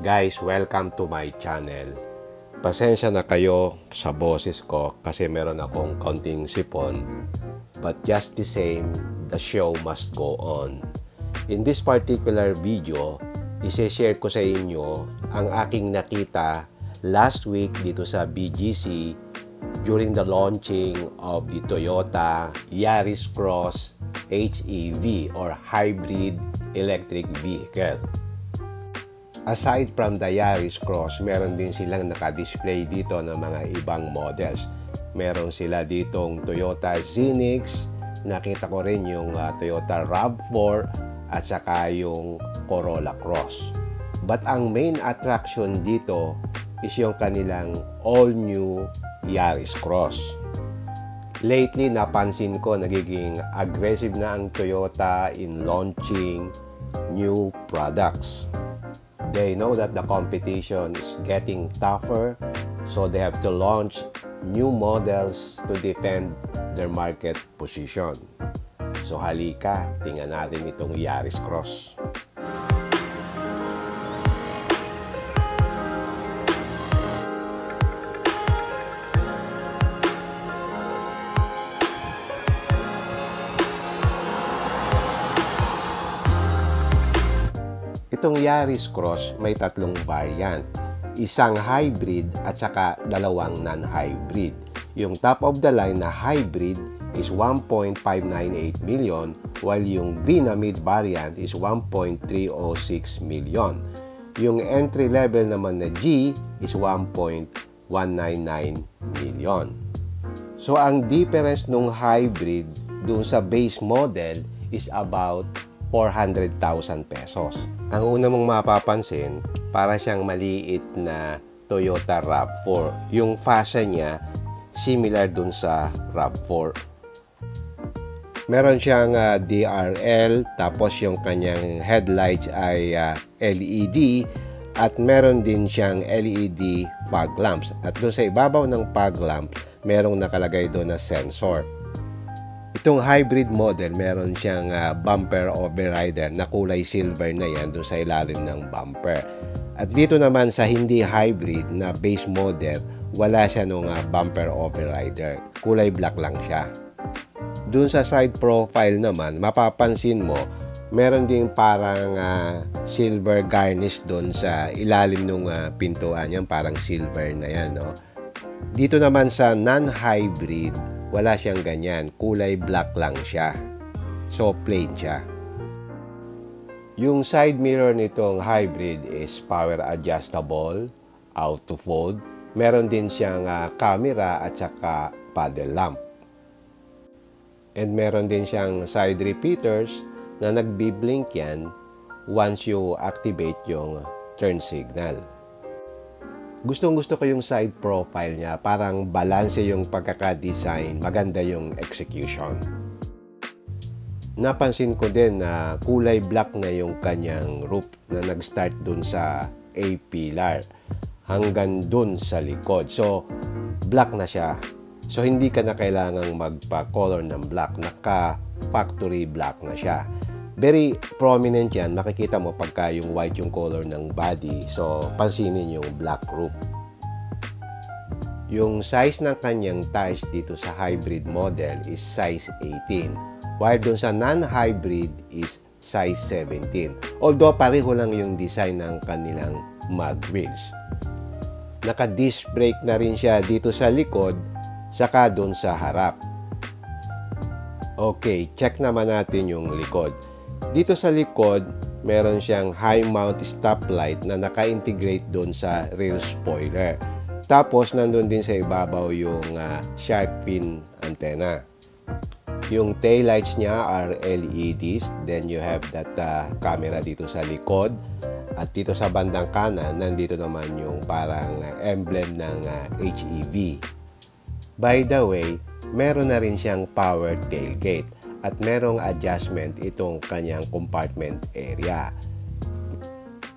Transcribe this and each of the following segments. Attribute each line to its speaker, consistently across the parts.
Speaker 1: Guys, welcome to my channel. Pasensya na kayo sa boses ko kasi meron akong konting sipon. But just the same, the show must go on. In this particular video, isi-share ko sa inyo ang aking nakita last week dito sa BGC during the launching of the Toyota Yaris Cross HEV or Hybrid Electric Vehicle. Aside from the Yaris Cross, meron din silang naka-display dito ng mga ibang models. Meron sila ditong Toyota Zenix, nakita ko rin yung uh, Toyota RAV4 at saka yung Corolla Cross. But ang main attraction dito is yung kanilang all-new Yaris Cross. Lately, napansin ko nagiging aggressive na ang Toyota in launching new products. They know that the competition is getting tougher, so they have to launch new models to defend their market position. So halika, tingnan natin itong Yaris Cross. Itong Yaris Cross may tatlong variant. Isang hybrid at saka dalawang non-hybrid. Yung top of the line na hybrid is 1.598 million while yung V na mid variant is 1.306 million. Yung entry level naman na G is 1.199 million. So ang difference nung hybrid dun sa base model is about 400,000 pesos. Ang una mong mapapansin, para siyang maliit na Toyota RAV4. Yung fascia niya, similar dun sa RAV4. Meron siyang uh, ah, DRL, tapos yung kanyang headlights ay uh, ah, LED, at meron din siyang LED fog lamps. At doon sa ibabaw ng fog lamp, merong nakalagay doon na sensor. Itong hybrid model, meron siyang uh, bumper overrider na kulay silver na yan doon sa ilalim ng bumper. At dito naman sa hindi hybrid na base model, wala siya nung uh, bumper overrider. Kulay black lang siya. Doon sa side profile naman, mapapansin mo, meron ding parang uh, silver garnish doon sa ilalim ng uh, pintuan yan, parang silver na yan. No? Dito naman sa non-hybrid, wala siyang ganyan. Kulay black lang siya. So, plain siya. Yung side mirror nitong hybrid is power adjustable, auto fold. Meron din siyang uh, camera at saka paddle lamp. And meron din siyang side repeaters na nagbi-blink yan once you activate yung turn signal. Gustong gusto ko yung side profile niya. Parang balance yung pagkaka-design. Maganda yung execution. Napansin ko din na kulay black na yung kanyang roof na nag-start dun sa A pillar hanggang dun sa likod. So, black na siya. So, hindi ka na kailangang magpa-color ng black. Naka-factory black na siya very prominent yan. Makikita mo pagka yung white yung color ng body. So, pansinin yung black roof. Yung size ng kanyang tires dito sa hybrid model is size 18. While dun sa non-hybrid is size 17. Although pareho lang yung design ng kanilang mag wheels. Naka-disc brake na rin siya dito sa likod, saka dun sa harap. Okay, check naman natin yung likod. Dito sa likod, meron siyang high mount stoplight na naka-integrate doon sa rear spoiler. Tapos, nandun din sa ibabaw yung uh, shark fin antenna. Yung tail lights niya are LEDs. Then, you have that uh, camera dito sa likod. At dito sa bandang kanan, nandito naman yung parang emblem ng uh, HEV. By the way, meron na rin siyang power tailgate at merong adjustment itong kanyang compartment area.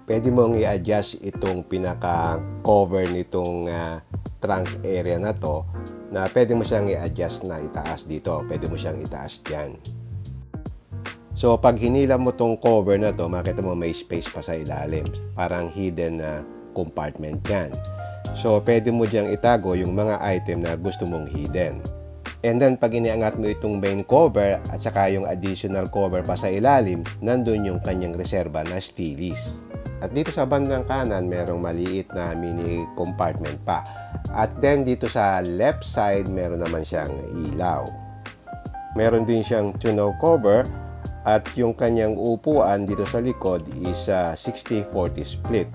Speaker 1: Pwede mong i-adjust itong pinaka-cover nitong uh, trunk area na to na pwede mo siyang i-adjust na itaas dito. Pwede mo siyang itaas dyan. So, pag hinila mo tong cover na to, makita mo may space pa sa ilalim. Parang hidden na compartment yan. So, pwede mo diyang itago yung mga item na gusto mong hidden. And then, pag iniangat mo itong main cover at saka yung additional cover pa sa ilalim, nandun yung kanyang reserva na steelies. At dito sa bandang kanan, merong maliit na mini compartment pa. At then, dito sa left side, meron naman siyang ilaw. Meron din siyang tonneau cover at yung kanyang upuan dito sa likod is uh, 60-40 split.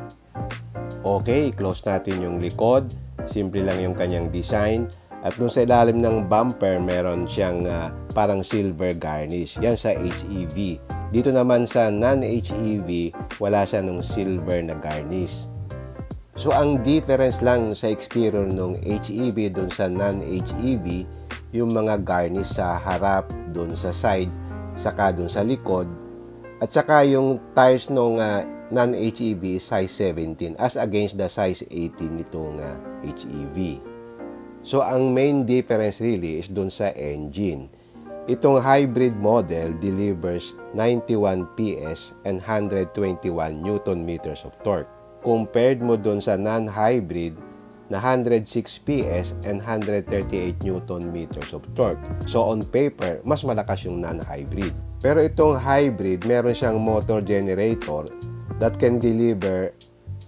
Speaker 1: Okay, close natin yung likod. Simple lang yung kanyang design. At dun sa ilalim ng bumper, meron siyang uh, parang silver garnish. Yan sa HEV. Dito naman sa non-HEV, wala siya nung silver na garnish. So, ang difference lang sa exterior ng HEV dun sa non-HEV, yung mga garnish sa harap, dun sa side, saka dun sa likod, at saka yung tires ng uh, non-HEV size 17 as against the size 18 nitong uh, HEV. So, ang main difference really is dun sa engine. Itong hybrid model delivers 91 PS and 121 Newton meters of torque. Compared mo dun sa non-hybrid na 106 PS and 138 Newton meters of torque. So on paper, mas malakas yung non-hybrid. Pero itong hybrid, meron siyang motor generator that can deliver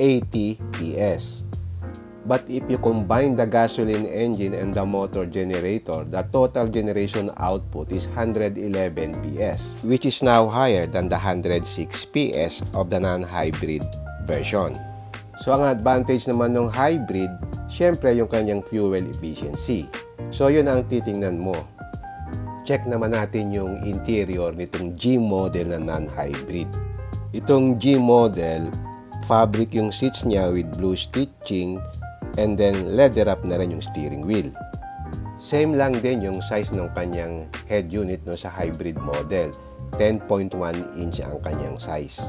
Speaker 1: 80 PS. But if you combine the gasoline engine and the motor generator, the total generation output is 111 PS, which is now higher than the 106 PS of the non-hybrid version. So ang advantage naman ng hybrid, syempre yung kanyang fuel efficiency. So yun ang titingnan mo. Check naman natin yung interior nitong G model na non-hybrid. Itong G model, fabric yung seats niya with blue stitching and then leather up na rin yung steering wheel. Same lang din yung size ng kanyang head unit no sa hybrid model. 10.1 inch ang kanyang size.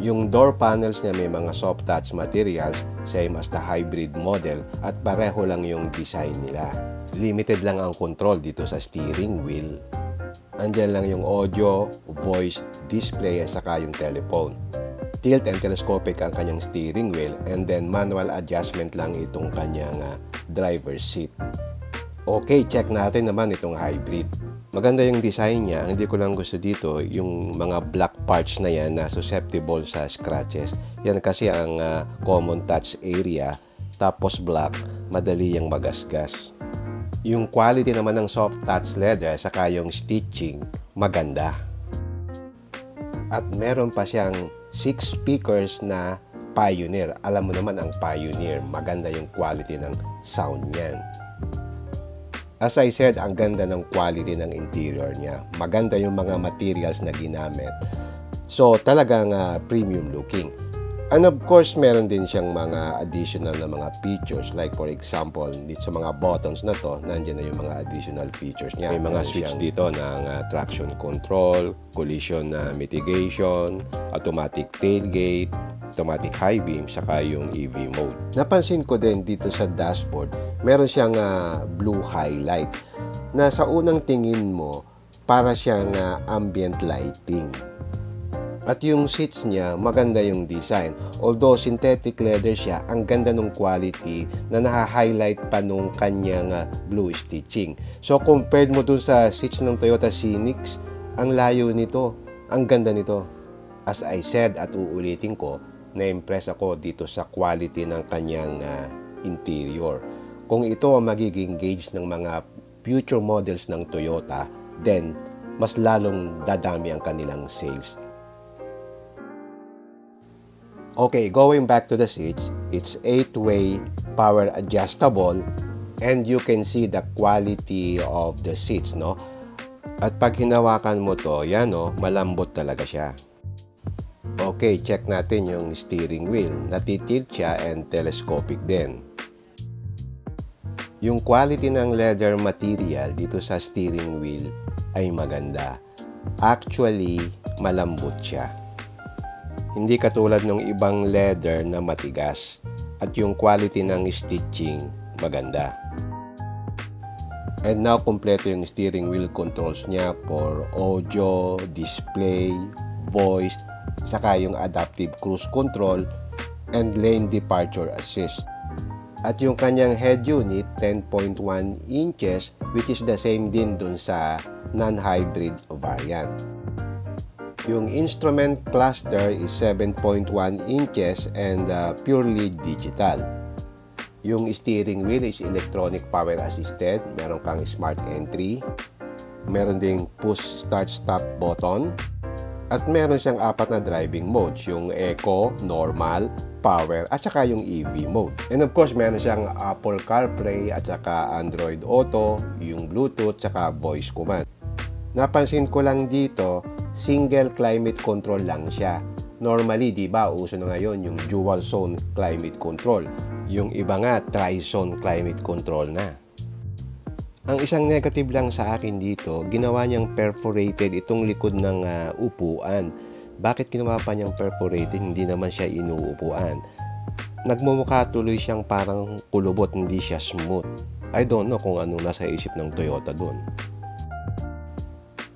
Speaker 1: Yung door panels niya may mga soft touch materials, same as the hybrid model at pareho lang yung design nila. Limited lang ang control dito sa steering wheel. Andyan lang yung audio, voice, display at saka yung telephone tilt and telescopic ang kanyang steering wheel and then manual adjustment lang itong kanyang uh, driver's seat. Okay, check natin naman itong hybrid. Maganda yung design niya. Ang hindi ko lang gusto dito, yung mga black parts na yan na susceptible sa scratches. Yan kasi ang uh, common touch area. Tapos black, madali yung magasgas. Yung quality naman ng soft touch leather saka yung stitching, maganda. At meron pa siyang 6 speakers na Pioneer. Alam mo naman ang Pioneer, maganda yung quality ng sound niyan. As I said, ang ganda ng quality ng interior niya. Maganda yung mga materials na ginamit. So, talagang uh, premium looking. And of course, meron din siyang mga additional na mga features. Like for example, dito sa mga buttons na to, nandiyan na yung mga additional features niya. May mga switch dito ng uh, traction control, collision uh, mitigation, automatic tailgate, automatic high beam, saka yung EV mode. Napansin ko din dito sa dashboard, meron siyang uh, blue highlight na sa unang tingin mo, para siyang uh, ambient lighting. At yung seats niya, maganda yung design. Although synthetic leather siya, ang ganda ng quality na naha-highlight pa nung kanyang uh, blue stitching. So compared mo dun sa seats ng Toyota Scenics, ang layo nito, ang ganda nito. As I said at uulitin ko, na-impress ako dito sa quality ng kanyang uh, interior. Kung ito ang magiging gauge ng mga future models ng Toyota, then mas lalong dadami ang kanilang sales. Okay, going back to the seats, it's 8-way power adjustable and you can see the quality of the seats, no? At pag hinawakan mo to, yan no, malambot talaga siya. Okay, check natin yung steering wheel. Natitilt siya and telescopic din. Yung quality ng leather material dito sa steering wheel ay maganda. Actually, malambot siya. Hindi katulad ng ibang leather na matigas at yung quality ng stitching maganda. And now, kompleto yung steering wheel controls niya for audio, display, voice, saka yung adaptive cruise control and lane departure assist. At yung kanyang head unit, 10.1 inches, which is the same din dun sa non-hybrid variant. Yung instrument cluster is 7.1 inches and uh, purely digital. Yung steering wheel is electronic power assisted. Meron kang smart entry. Meron ding push start stop button. At meron siyang apat na driving modes. Yung Eco, Normal, Power, at saka yung EV mode. And of course, meron siyang Apple CarPlay at saka Android Auto, yung Bluetooth, saka voice command. Napansin ko lang dito, single climate control lang siya. Normally, di ba, uso na ngayon yung dual zone climate control. Yung iba nga, tri-zone climate control na. Ang isang negative lang sa akin dito, ginawa niyang perforated itong likod ng uh, upuan. Bakit ginawa pa niyang perforated? Hindi naman siya inuupuan. Nagmumukha tuloy siyang parang kulubot, hindi siya smooth. I don't know kung ano nasa isip ng Toyota doon.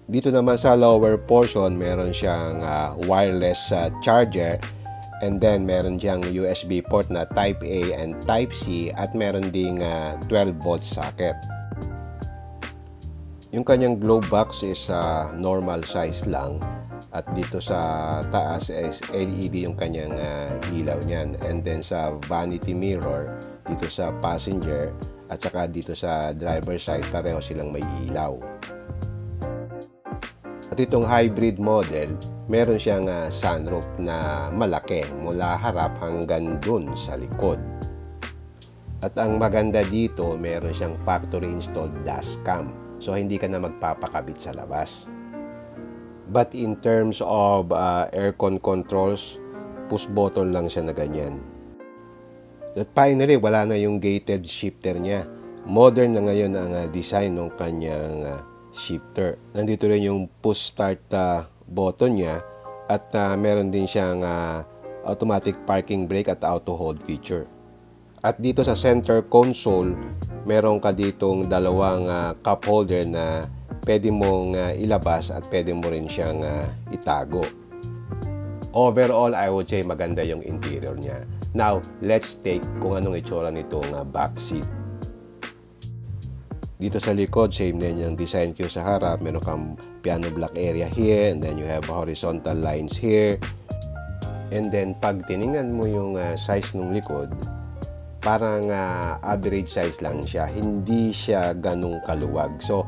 Speaker 1: Dito naman sa lower portion, meron siyang uh, wireless uh, charger and then meron diyang USB port na Type A and Type C at meron ding uh, 12 volt socket. Yung kanyang globe box is uh, normal size lang at dito sa taas is LED yung kanyang uh, ilaw niyan and then sa vanity mirror dito sa passenger at saka dito sa driver side pareho silang may ilaw. At itong hybrid model, meron siyang uh, sunroof na malaki mula harap hanggang dun sa likod. At ang maganda dito, meron siyang factory installed dashcam. So hindi ka na magpapakabit sa labas. But in terms of uh, aircon controls, push button lang siya na ganyan. At finally, wala na yung gated shifter niya. Modern na ngayon ang uh, design ng kanyang uh, shifter. Nandito rin yung push start uh, button niya at uh, meron din siyang uh, automatic parking brake at auto hold feature. At dito sa center console, meron ka ditong dalawang uh, cup holder na pwede mong uh, ilabas at pwede mo rin siyang uh, itago. Overall, I would say maganda yung interior niya. Now, let's take kung anong itsura nitong uh, back seat. Dito sa likod, same din yung design ko sa harap. Meron kang piano block area here and then you have horizontal lines here. And then pag tiningnan mo yung uh, size ng likod, parang uh, average size lang siya. Hindi siya ganong kaluwag. So,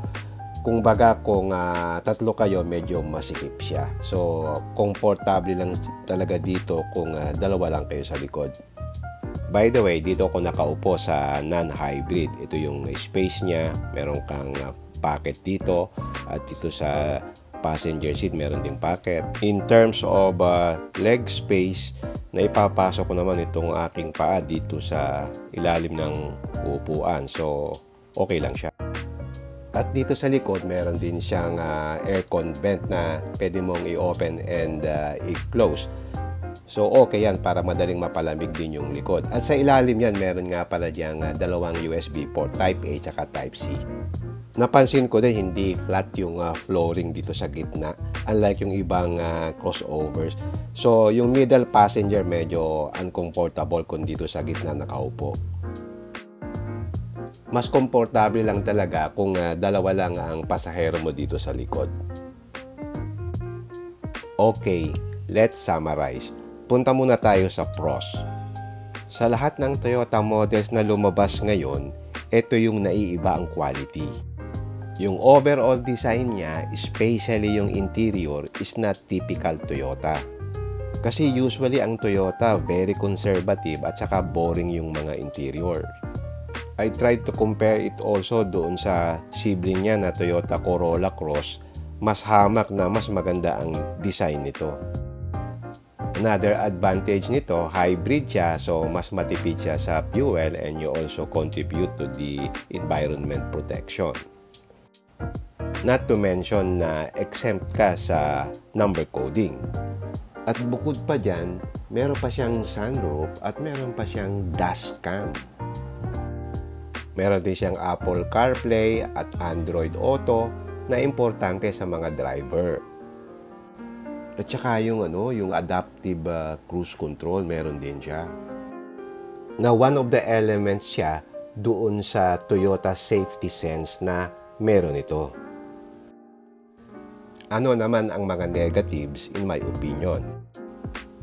Speaker 1: kung baga kung uh, tatlo kayo, medyo masikip siya. So, comfortable lang talaga dito kung uh, dalawa lang kayo sa likod. By the way, dito ako nakaupo sa non-hybrid. Ito yung space niya. Meron kang uh, pocket dito at dito sa passenger seat meron ding pocket. In terms of uh, leg space, na ipapasok ko naman itong aking paa dito sa ilalim ng upuan. So, okay lang siya. At dito sa likod, meron din siyang uh, aircon vent na pwede mong i-open and uh, i-close. So okay yan para madaling mapalamig din yung likod. At sa ilalim yan, meron nga pala diyang uh, dalawang USB port, Type A at Type C. Napansin ko din hindi flat yung uh, flooring dito sa gitna unlike yung ibang uh, crossovers. So yung middle passenger medyo uncomfortable kung dito sa gitna nakaupo. Mas komportable lang talaga kung uh, dalawa lang ang pasahero mo dito sa likod. Okay, let's summarize punta muna tayo sa pros. Sa lahat ng Toyota models na lumabas ngayon, ito yung naiiba ang quality. Yung overall design niya, especially yung interior, is not typical Toyota. Kasi usually ang Toyota very conservative at saka boring yung mga interior. I tried to compare it also doon sa sibling niya na Toyota Corolla Cross, mas hamak na mas maganda ang design nito. Another advantage nito, hybrid siya so mas matipid siya sa fuel and you also contribute to the environment protection. Not to mention na exempt ka sa number coding. At bukod pa dyan, meron pa siyang sunroof at meron pa siyang dashcam. Meron din siyang Apple CarPlay at Android Auto na importante sa mga driver. At saka yung ano, yung adaptive uh, cruise control, meron din siya. Na one of the elements siya doon sa Toyota Safety Sense na meron ito. Ano naman ang mga negatives in my opinion?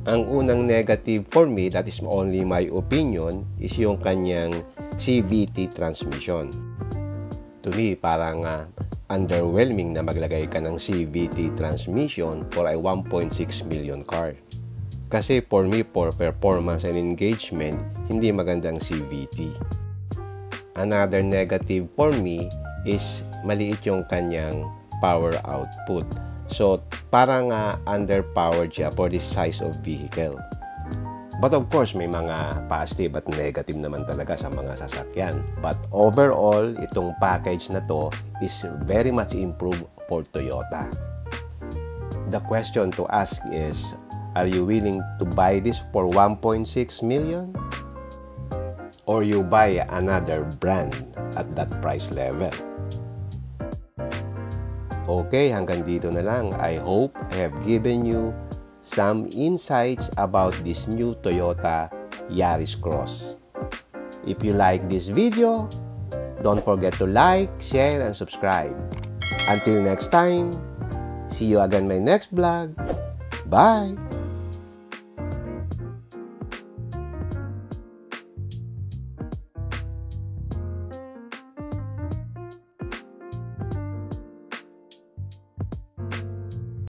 Speaker 1: Ang unang negative for me, that is only my opinion, is yung kanyang CVT transmission. To me, parang uh, underwhelming na maglagay ka ng CVT transmission for a 1.6 million car. Kasi for me, for performance and engagement, hindi magandang CVT. Another negative for me is maliit yung kanyang power output. So, parang uh, underpowered siya for this size of vehicle. But of course, may mga positive at negative naman talaga sa mga sasakyan. But overall, itong package na to is very much improved for Toyota. The question to ask is, are you willing to buy this for 1.6 million? Or you buy another brand at that price level? Okay, hanggang dito na lang. I hope I have given you some insights about this new Toyota Yaris Cross. If you like this video, don't forget to like, share, and subscribe. Until next time, see you again my next vlog. Bye!